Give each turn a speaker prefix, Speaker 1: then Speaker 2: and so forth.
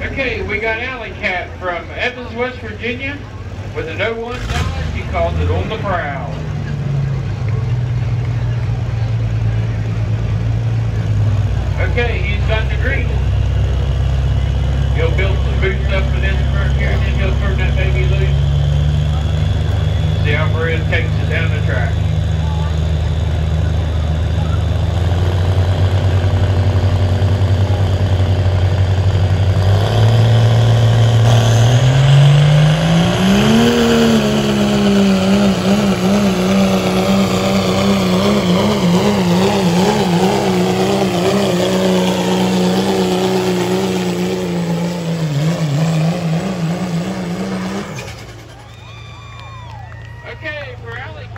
Speaker 1: Okay, we got Alley Cat from Evans, West Virginia with an 01 Dodge. He calls it on the prowl. Okay, he's done the green. He'll build some boots up for this front here and then he'll turn that baby loose. See how Perez takes it down the track. Okay, for Alex.